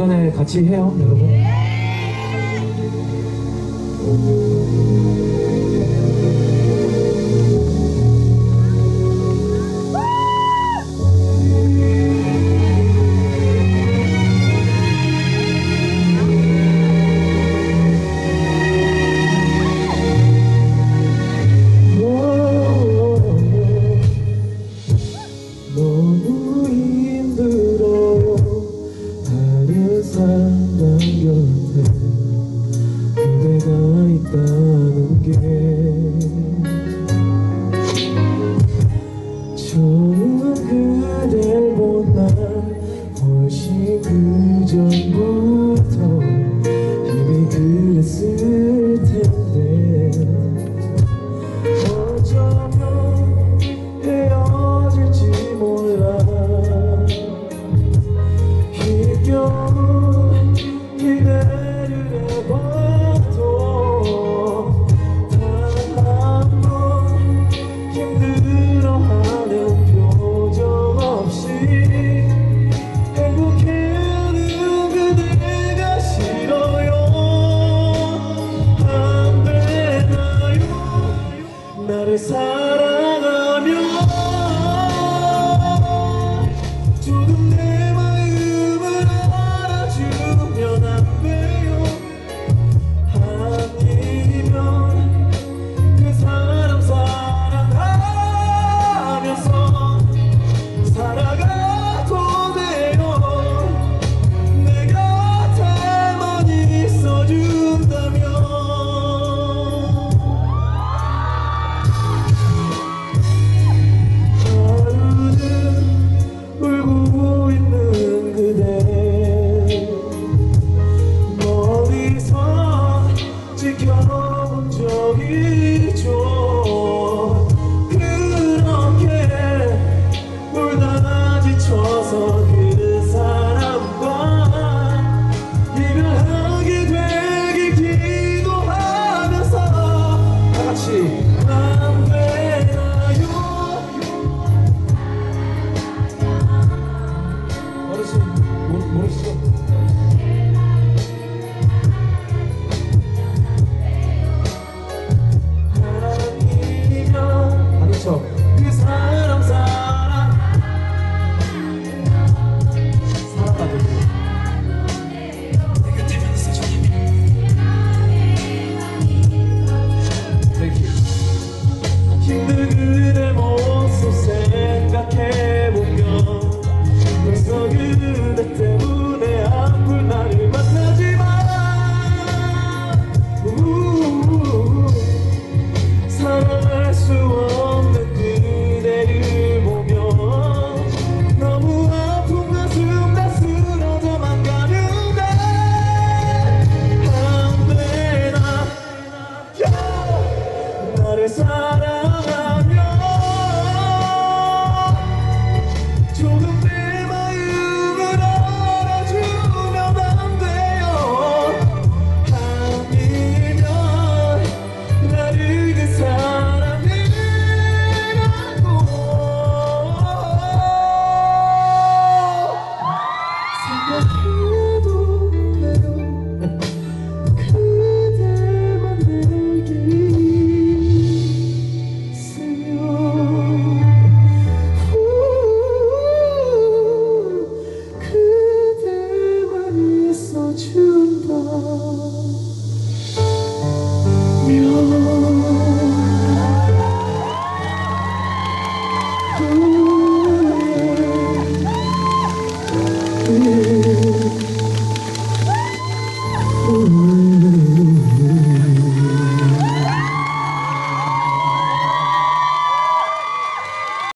중간에 같이 해요, 여러분. find out your name. this house. Yes, sorry.